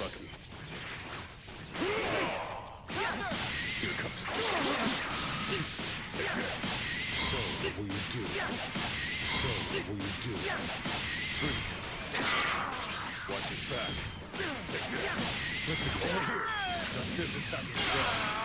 lucky. Here comes the Take this. So, what will you do? So, what will you do? Freeze. Watch it back. Take this. Let's be all here. Not this attack is.